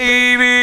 baby.